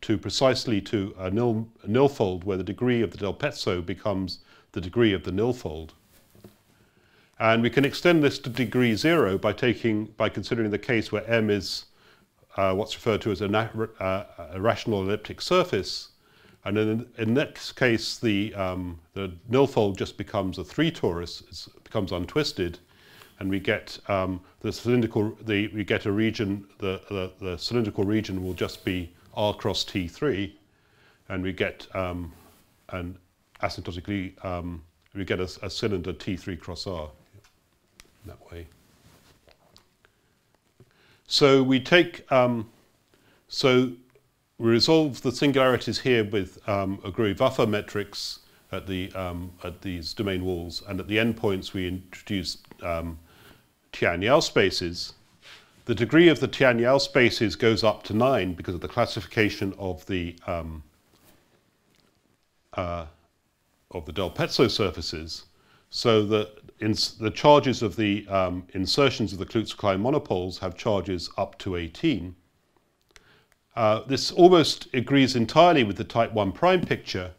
to precisely to a nil, a nilfold where the degree of the del Pezzo becomes the degree of the nilfold. And we can extend this to degree zero by taking, by considering the case where M is uh, what's referred to as a, uh, a, rational elliptic surface. And in, in that case, the, um, the nilfold just becomes a three torus, it becomes untwisted, and we get um, the cylindrical, the, we get a region, the, the, the cylindrical region will just be R cross T3, and we get um, an asymptotically, um, we get a, a, cylinder T3 cross R that way. So we take, um, so we resolve the singularities here with um, Ooguri-Vafa metrics at, the, um, at these domain walls, and at the endpoints we introduce um, Tian-Yau spaces, the degree of the Tian-Yau spaces goes up to 9 because of the classification of the, um, uh, of the Del Pezzo surfaces, so that the charges of the um, insertions of the Kaluza-Klein monopoles have charges up to 18. Uh, this almost agrees entirely with the type 1 prime picture,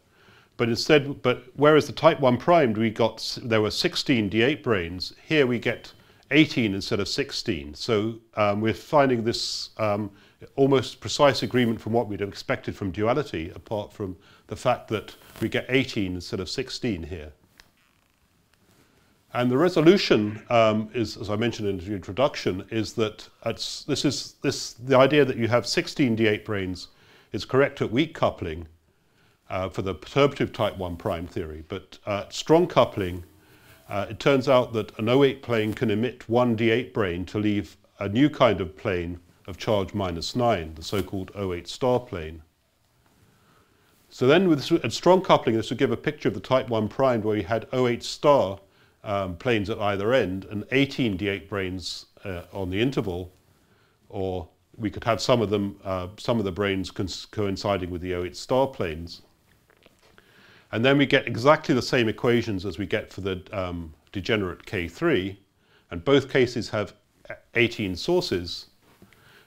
but instead, but whereas the type 1 primed, we got, there were 16 D8 branes, here we get 18 instead of 16. So um, we're finding this um, almost precise agreement from what we'd have expected from duality, apart from the fact that we get 18 instead of 16 here. And the resolution um, is, as I mentioned in the introduction, is that this is this the idea that you have 16 D8 branes is correct at weak coupling uh, for the perturbative type 1 prime theory, but uh, strong coupling, uh, it turns out that an O8 plane can emit one D8 brane to leave a new kind of plane of charge minus 9, the so-called O8 star plane. So then with strong coupling, this would give a picture of the type 1 prime where you had O8 star um, planes at either end and 18 D8 branes uh, on the interval, or we could have some of them, uh, some of the branes coinciding with the O8 star planes. And then we get exactly the same equations as we get for the um, degenerate K3, and both cases have 18 sources.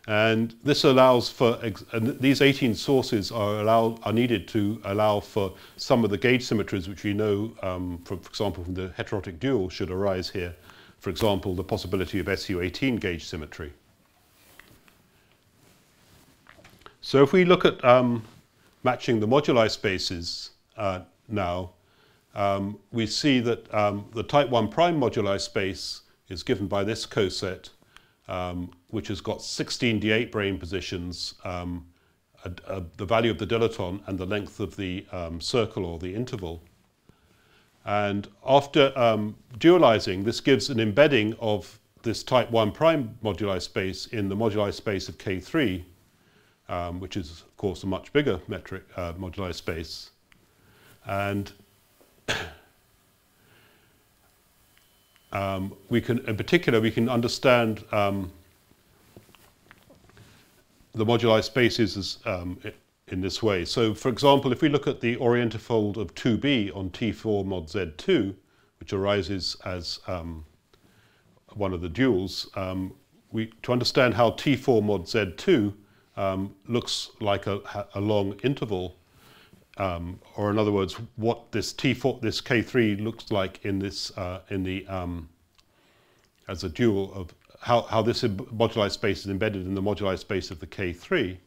And this allows for, and these 18 sources are, allow, are needed to allow for some of the gauge symmetries which we know, um, from, for example, from the heterotic dual should arise here. For example, the possibility of SU18 gauge symmetry. So if we look at um, matching the moduli spaces uh, now, um, we see that um, the type 1 prime moduli space is given by this coset um, which has got 16 D8 brane positions, um, a, a, the value of the dilaton and the length of the um, circle or the interval. And after um, dualizing, this gives an embedding of this type 1 prime moduli space in the moduli space of K3, um, which is, of course, a much bigger metric uh, moduli space. And um, we can, in particular, we can understand um, the moduli spaces as, um, in this way. So, for example, if we look at the orientifold of 2b on T4 mod Z2, which arises as um, one of the duals, um, we, to understand how T4 mod Z2 um, looks like a, a long interval, um, or in other words, what this T4, this K3 looks like in this, uh, in the, um, as a dual of how, how this moduli space is embedded in the moduli space of the K3,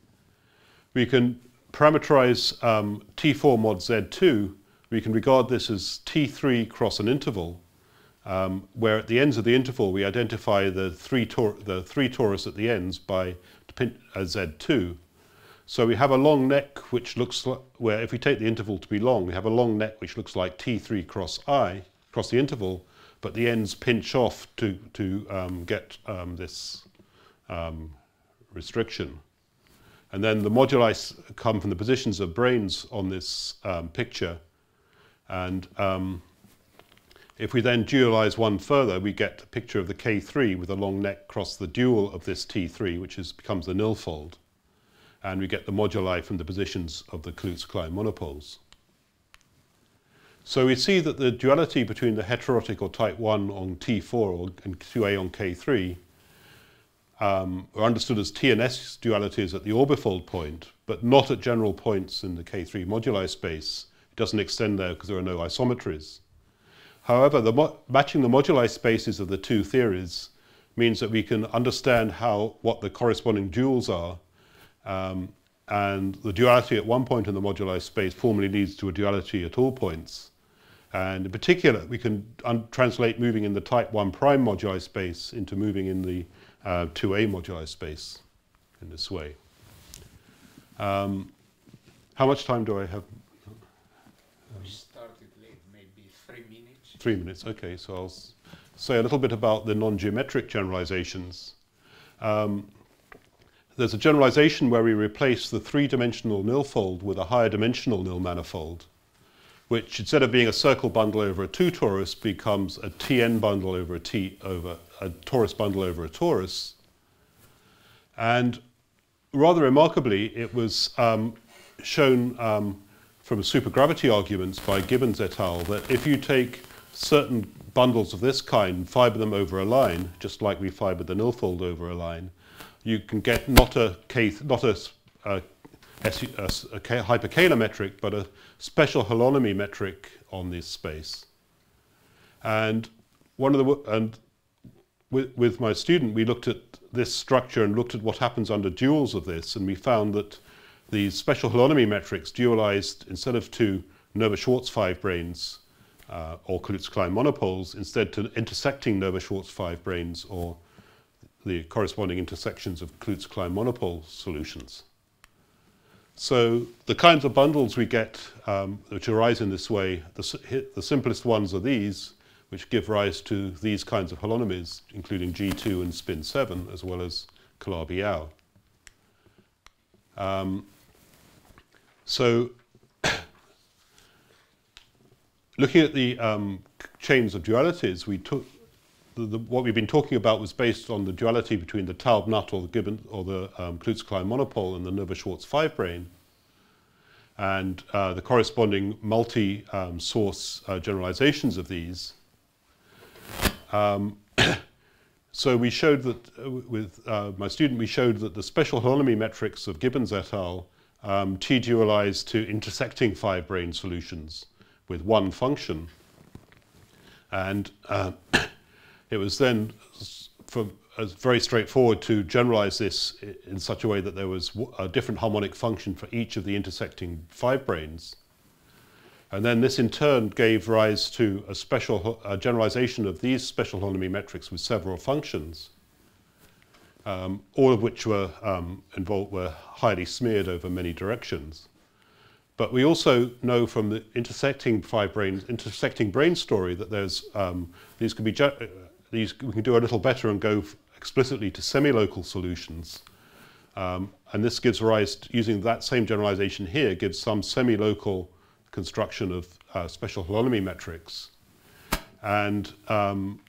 we can parameterize um, T4 mod Z2. We can regard this as T3 cross an interval, um, where at the ends of the interval we identify the three, the three torus at the ends by uh, Z2. So we have a long neck which looks like, where if we take the interval to be long, we have a long neck which looks like T3 cross I, cross the interval, but the ends pinch off to, to um, get um, this um, restriction. And then the moduli come from the positions of branes on this um, picture. And um, if we then dualize one further, we get a picture of the K3 with a long neck across the dual of this T3, which is, becomes the nilfold. And we get the moduli from the positions of the Kaluza-Klein monopoles. So we see that the duality between the heterotic or type 1 on T4 or, and 2A on K3 um, are understood as T and S dualities at the orbifold point, but not at general points in the K3 moduli space. It doesn't extend there because there are no isometries. However, the matching the moduli spaces of the two theories means that we can understand how what the corresponding duals are um, and the duality at one point in the moduli space formally leads to a duality at all points. And in particular, we can translate moving in the type 1 prime moduli space into moving in the uh, 2A moduli space in this way. Um, how much time do I have? We started late, maybe three minutes. Three minutes, okay. So I'll say a little bit about the non-geometric generalizations. Um, there's a generalization where we replace the three-dimensional nilfold with a higher dimensional nil manifold which instead of being a circle bundle over a two torus becomes a Tn bundle over a T over a torus bundle over a torus. And rather remarkably, it was um, shown um, from supergravity arguments by Gibbons et al. that if you take certain bundles of this kind, fiber them over a line, just like we fibered the nilfold over a line, you can get not a, K, not a, a, hyperkähler metric, but a special holonomy metric on this space. And one of the and with, with my student, we looked at this structure and looked at what happens under duals of this, and we found that these special holonomy metrics dualized instead of to Neveu-Schwarz five branes uh, or Kaluza-Klein monopoles, instead to intersecting Neveu-Schwarz five branes or the corresponding intersections of Kaluza-Klein monopole solutions. So the kinds of bundles we get um, which arise in this way, the, the simplest ones are these, which give rise to these kinds of holonomies, including G2 and spin 7, as well as Calabi-Yau. Um, so looking at the um, chains of dualities, we took the, the, what we've been talking about was based on the duality between the Taub-NUT or the Gibbon or the um, Kaluza-Klein monopole and the Neveu-Schwarz five brane, and uh, the corresponding multi-source um, uh, generalizations of these. Um, so we showed that uh, with uh, my student, we showed that the special holonomy metrics of Gibbons et al um, T-dualize to intersecting five brane solutions with one function. And uh, it was then for, very straightforward to generalize this in such a way that there was a different harmonic function for each of the intersecting five branes. And then this in turn gave rise to a special a generalization of these special holonomy metrics with several functions um, all of which were um, involved were highly smeared over many directions. But we also know from the intersecting five branes, intersecting brane story that there's um, these can be these we can do a little better and go explicitly to semi-local solutions. Um, and this gives rise, to, using that same generalization here, gives some semi-local construction of uh, special holonomy metrics. And um,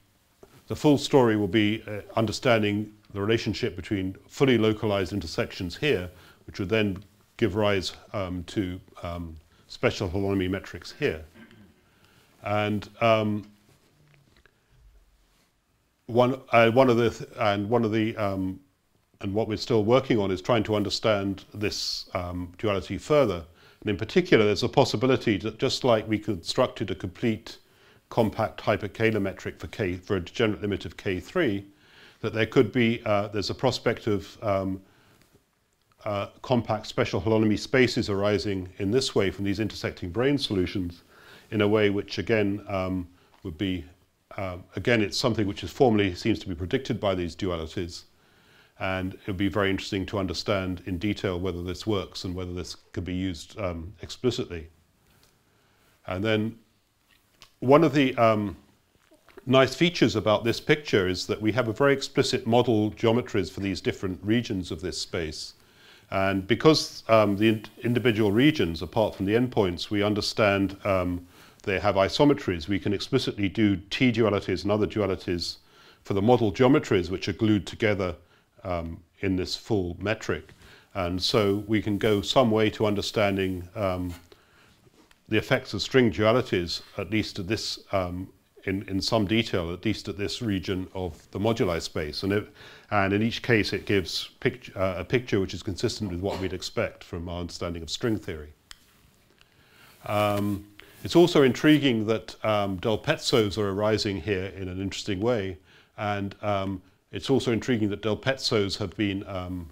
the full story will be uh, understanding the relationship between fully localized intersections here, which would then give rise um, to um, special holonomy metrics here. And um, one, uh, one of the, th and one of the, um, and what we're still working on is trying to understand this um, duality further. And in particular, there's a possibility that just like we constructed a complete compact hyperkähler metric for K, for a degenerate limit of K3, that there could be, uh, there's a prospect of um, uh, compact special holonomy spaces arising in this way from these intersecting brane solutions in a way which again um, would be, uh, again it's something which is formally seems to be predicted by these dualities and it would be very interesting to understand in detail whether this works and whether this could be used um, explicitly. And then one of the um, nice features about this picture is that we have a very explicit model geometries for these different regions of this space. And because um, the in individual regions, apart from the endpoints, we understand um, they have isometries, we can explicitly do T-dualities and other dualities for the model geometries which are glued together um, in this full metric. And so we can go some way to understanding um, the effects of string dualities, at least at this um, in, in some detail, at least at this region of the moduli space. And, it, and in each case, it gives pict uh, a picture which is consistent with what we'd expect from our understanding of string theory. Um, it's also intriguing that um, Del Pezzos are arising here in an interesting way. And um, it's also intriguing that Del Pezzos have been um,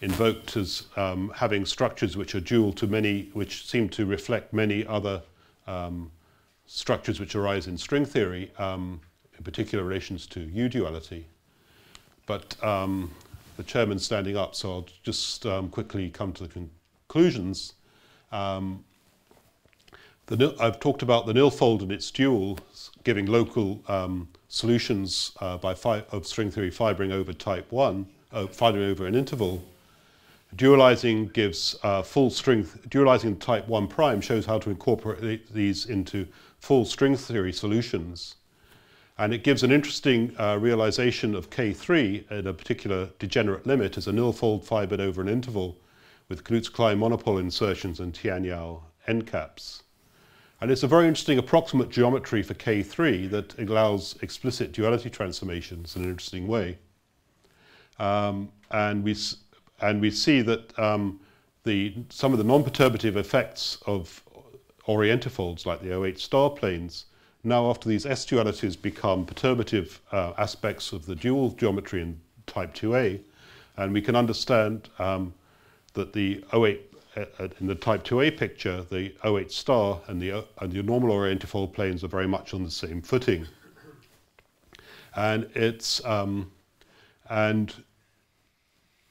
invoked as um, having structures which are dual to many, which seem to reflect many other um, structures which arise in string theory, um, in particular relations to U-duality. But the chairman's standing up, so I'll just quickly come to the conclusions. Um, the, I've talked about the nilfold and its dual giving local um, solutions uh, by of string theory fibering over type 1, uh, fibering over an interval. Dualizing gives uh, full string, dualizing type 1 prime shows how to incorporate these into full string theory solutions. And it gives an interesting uh, realization of K3 at a particular degenerate limit as a nilfold fibered over an interval with Kaluza-Klein monopole insertions and Tian-Yau end caps. And it's a very interesting approximate geometry for K3 that allows explicit duality transformations in an interesting way. Um, and, we, and we see that um, the, some of the non-perturbative effects of orientifolds like the O8 star planes now after these S dualities become perturbative uh, aspects of the dual geometry in type 2a and we can understand um, that the O8 uh, uh, in the type 2a picture the O8 star and the, uh, and the normal orientifold planes are very much on the same footing and it's um, and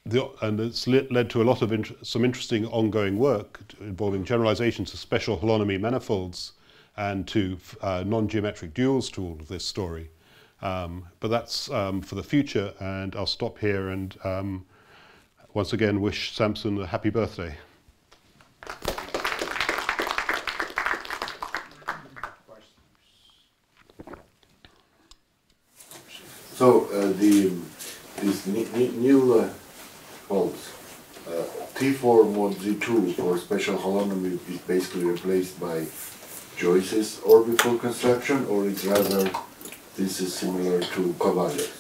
the, and it's led to a lot of int some interesting ongoing work involving generalizations of special holonomy manifolds and to uh, non-geometric duals to all of this story. Um, but that's um, for the future, and I'll stop here and um, once again wish Samson a happy birthday. So uh, the this new uh, uh, T4 mod Z2 for special holonomy is basically replaced by Joyce's orbifold construction, or it's rather this is similar to Kovalev's?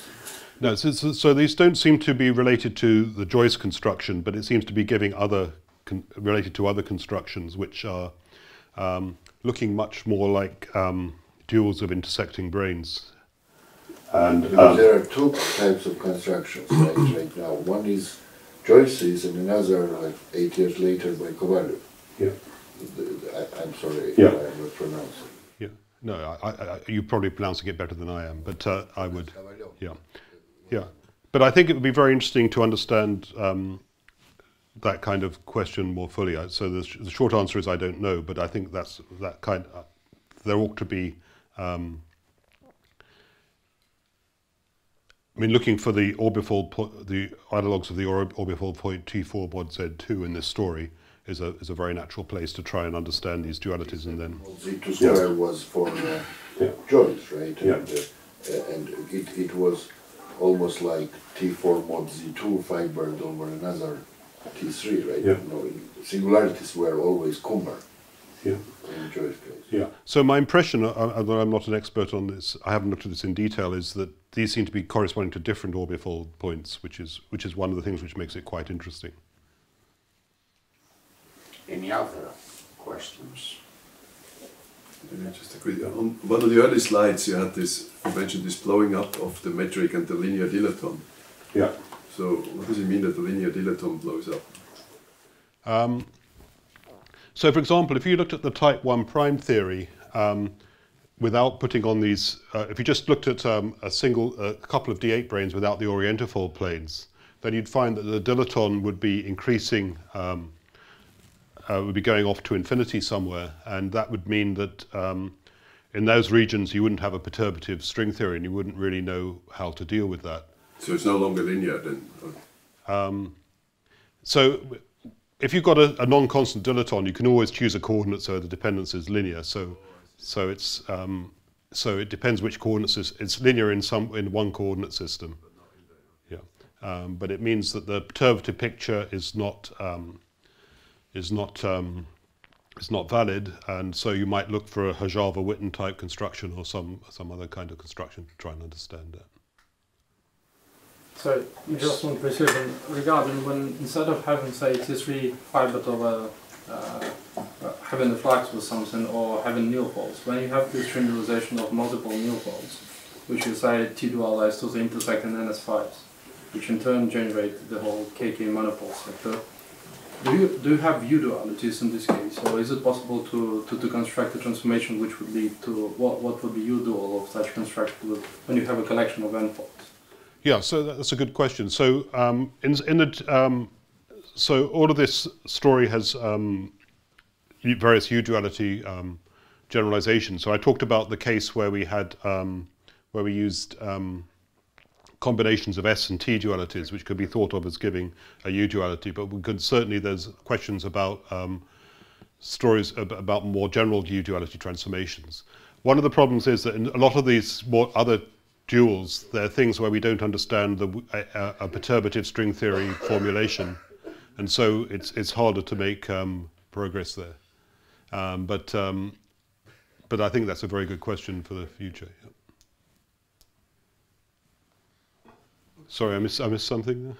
No, so, so, these don't seem to be related to the Joyce construction, but it seems to be giving other related to other constructions, which are um, looking much more like um, duals of intersecting branes. And um, there are two types of constructions right, right now. One is Joyce's, and another, like eight years later, by Kovalev. Yeah. I, am sorry yeah. I'm not pronouncing. Yeah, no, I, I, you're probably pronouncing it better than I am, but uh, I would, yeah, yeah. But I think it would be very interesting to understand um, that kind of question more fully. So the, sh the, short answer is I don't know, but I think that's that kind. Uh, there ought to be. Um, I mean, looking for the orbifold, the analogues of the orbifold point T4 mod Z2 in this story, is a is a very natural place to try and understand these dualities and then. Z2 square yeah. was for uh, yeah. Joyce, right? Yeah. And, uh, and it, it was almost like T4 mod Z2 fibered over another T3, right? Yeah. No, singularities were always Kummer. Yeah. In Joyce case. Yeah. So my impression, uh, although I'm not an expert on this, I haven't looked at this in detail, is that these seem to be corresponding to different orbifold points, which is which is one of the things which makes it quite interesting. Any other questions? Maybe just a quick, on one of the early slides you had this, you mentioned this blowing up of the metric and the linear dilaton. Yeah. So what does it mean that the linear dilaton blows up? Um, so for example, if you looked at the type 1 prime theory, um, without putting on these, uh, if you just looked at um, a single, a couple of D8 branes without the orientifold planes, then you'd find that the dilaton would be increasing um, uh, would be going off to infinity somewhere, and that would mean that um, in those regions you wouldn't have a perturbative string theory, and you wouldn't really know how to deal with that. So it's no longer linear then. Um, so if you've got a, a non-constant dilaton, you can always choose a coordinate so the dependence is linear. So, so it's um, so it depends which coordinates is, it's linear in some in one coordinate system. Yeah, um, but it means that the perturbative picture is not um, is not um, is not valid, and so you might look for a Horava-Witten type construction or some some other kind of construction to try and understand it. So just one precision regarding when instead of having say T3 fiber over uh, having the flux with something or having nilfolds, when you have this generalization of multiple nilfolds, which you say T dualize to the intersecting NS5s, which in turn generate the whole KK monopole sector do you, do you have U dualities in this case, or is it possible to, to, to construct a transformation which would lead to what, what would be U dual of such construction when you have a collection of n-folds? Yeah, so that's a good question. So um, in, in the um, so all of this story has um, various U duality um, generalizations. So I talked about the case where we had um, where we used um, combinations of S and T dualities, which could be thought of as giving a U duality, but we could certainly, there's questions about stories about more general U duality transformations. One of the problems is that in a lot of these more other duals, there are things where we don't understand the, a, a perturbative string theory formulation, and so it's, it's harder to make um, progress there. Um, but um, but I think that's a very good question for the future. yeah. Sorry, I missed I missed something. there?